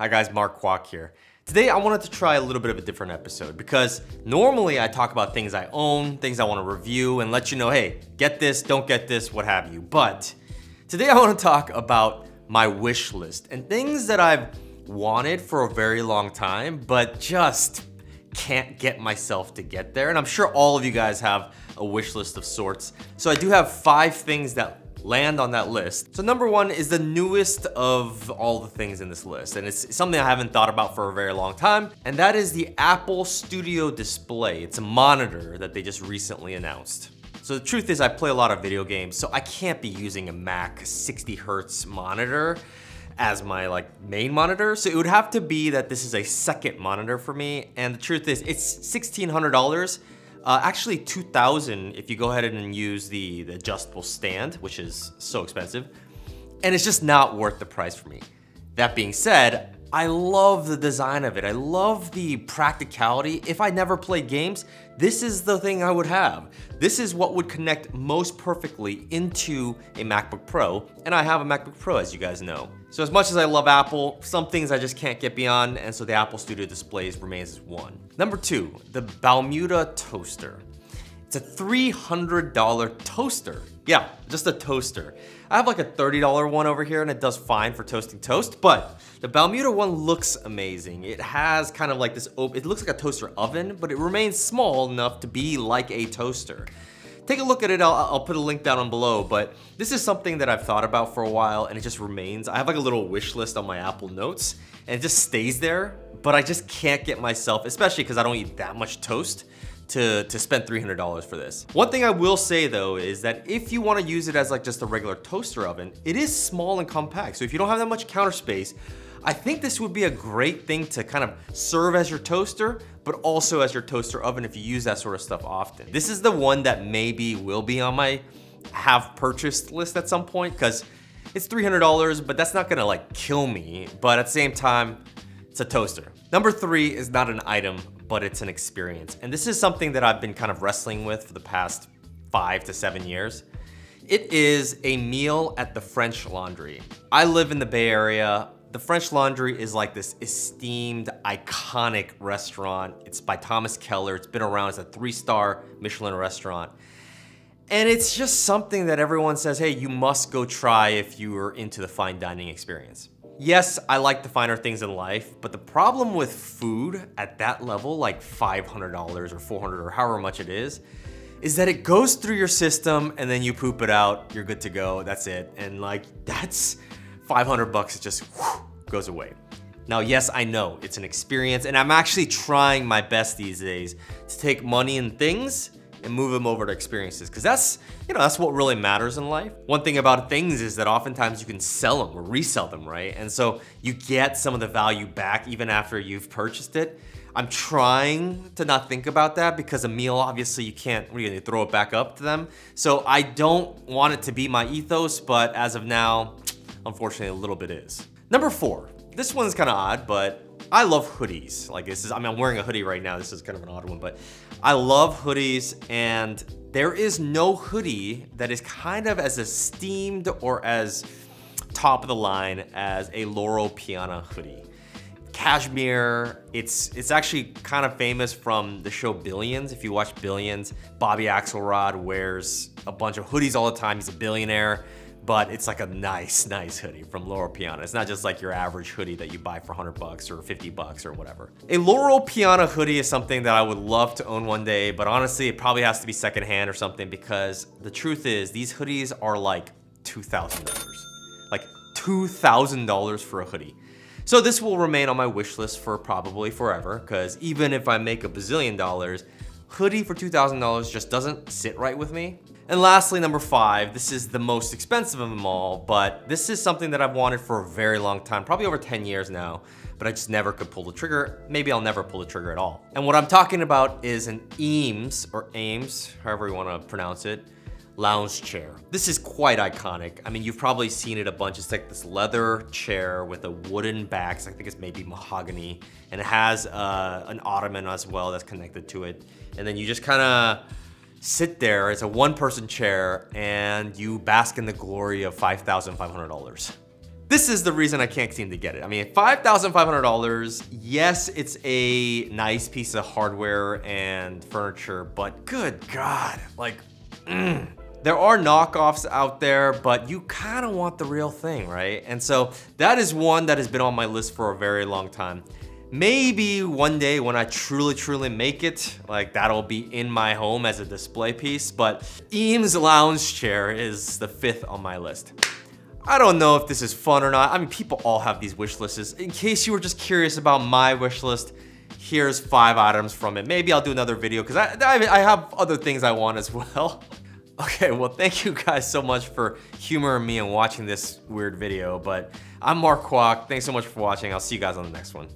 Hi guys, Mark Kwak here. Today I wanted to try a little bit of a different episode because normally I talk about things I own, things I want to review and let you know, hey, get this, don't get this, what have you. But today I want to talk about my wish list and things that I've wanted for a very long time, but just can't get myself to get there. And I'm sure all of you guys have a wish list of sorts. So I do have five things that land on that list. So number one is the newest of all the things in this list, and it's something I haven't thought about for a very long time, and that is the Apple Studio Display. It's a monitor that they just recently announced. So the truth is I play a lot of video games, so I can't be using a Mac 60 hertz monitor as my like main monitor. So it would have to be that this is a second monitor for me. And the truth is it's $1,600 uh, actually 2000 if you go ahead and use the, the adjustable stand, which is so expensive. And it's just not worth the price for me. That being said, I love the design of it. I love the practicality. If I never played games, this is the thing I would have. This is what would connect most perfectly into a MacBook Pro, and I have a MacBook Pro as you guys know. So as much as I love Apple, some things I just can't get beyond, and so the Apple Studio Displays remains as one. Number two, the Balmuda Toaster. It's a $300 toaster. Yeah, just a toaster. I have like a $30 one over here and it does fine for toasting toast, but the Balmuda one looks amazing. It has kind of like this, it looks like a toaster oven, but it remains small enough to be like a toaster. Take a look at it, I'll, I'll put a link down below, but this is something that I've thought about for a while and it just remains. I have like a little wish list on my Apple Notes and it just stays there, but I just can't get myself, especially because I don't eat that much toast, to, to spend $300 for this. One thing I will say though is that if you wanna use it as like just a regular toaster oven, it is small and compact. So if you don't have that much counter space, I think this would be a great thing to kind of serve as your toaster, but also as your toaster oven if you use that sort of stuff often. This is the one that maybe will be on my have purchased list at some point because it's $300, but that's not gonna like kill me. But at the same time, it's a toaster. Number three is not an item, but it's an experience. And this is something that I've been kind of wrestling with for the past five to seven years. It is a meal at the French Laundry. I live in the Bay Area. The French Laundry is like this esteemed, iconic restaurant. It's by Thomas Keller. It's been around as a three-star Michelin restaurant. And it's just something that everyone says, hey, you must go try if you are into the fine dining experience. Yes, I like the finer things in life, but the problem with food at that level, like $500 or 400 or however much it is, is that it goes through your system and then you poop it out, you're good to go, that's it. And like, that's 500 bucks, it just whew, goes away. Now, yes, I know it's an experience and I'm actually trying my best these days to take money and things and move them over to experiences because that's you know that's what really matters in life. One thing about things is that oftentimes you can sell them or resell them right? And so you get some of the value back even after you've purchased it. I'm trying to not think about that because a meal obviously you can't really throw it back up to them. So I don't want it to be my ethos but as of now unfortunately a little bit is. Number four this one's kind of odd but I love hoodies. Like this is, I mean, I'm wearing a hoodie right now. This is kind of an odd one, but I love hoodies and there is no hoodie that is kind of as esteemed or as top of the line as a Loro Piana hoodie. Cashmere, it's it's actually kind of famous from the show Billions. If you watch Billions, Bobby Axelrod wears a bunch of hoodies all the time. He's a billionaire but it's like a nice, nice hoodie from Loro Piana. It's not just like your average hoodie that you buy for 100 bucks or 50 bucks or whatever. A Loro Piana hoodie is something that I would love to own one day, but honestly, it probably has to be secondhand or something because the truth is these hoodies are like $2,000. Like $2,000 for a hoodie. So this will remain on my wish list for probably forever because even if I make a bazillion dollars, hoodie for $2,000 just doesn't sit right with me. And lastly, number five, this is the most expensive of them all, but this is something that I've wanted for a very long time, probably over 10 years now, but I just never could pull the trigger. Maybe I'll never pull the trigger at all. And what I'm talking about is an Eames, or Ames, however you wanna pronounce it, lounge chair. This is quite iconic. I mean, you've probably seen it a bunch. It's like this leather chair with a wooden back. So I think it's maybe mahogany. And it has uh, an ottoman as well that's connected to it. And then you just kind of sit there. It's a one person chair and you bask in the glory of $5,500. This is the reason I can't seem to get it. I mean, $5,500, yes, it's a nice piece of hardware and furniture, but good God, like, mm. There are knockoffs out there, but you kind of want the real thing, right? And so that is one that has been on my list for a very long time. Maybe one day when I truly, truly make it, like that'll be in my home as a display piece, but Eames lounge chair is the fifth on my list. I don't know if this is fun or not. I mean, people all have these wish lists. In case you were just curious about my wish list, here's five items from it. Maybe I'll do another video because I, I, I have other things I want as well. Okay, well thank you guys so much for humoring me and watching this weird video, but I'm Mark Kwak. Thanks so much for watching. I'll see you guys on the next one.